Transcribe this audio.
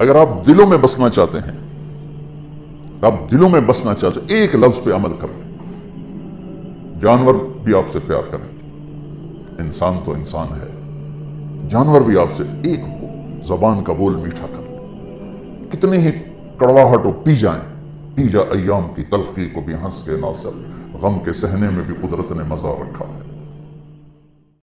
अगर आप दिलों में बसना चाहते हैं, आप दिलों में बसना चाहते हैं, एक लफ्ज पे अमल कर जानवर भी आपसे प्यार करें। इंसान तो इंसान है। जानवर भी आपसे एक जबान का बोल मीठा कर कितने ही कड़वाहट हो पी जाए, पी जा अयाम की तलखी को भी हंस के नासर, गम के सहने में भी कुदरत ने मज़ा रखा है।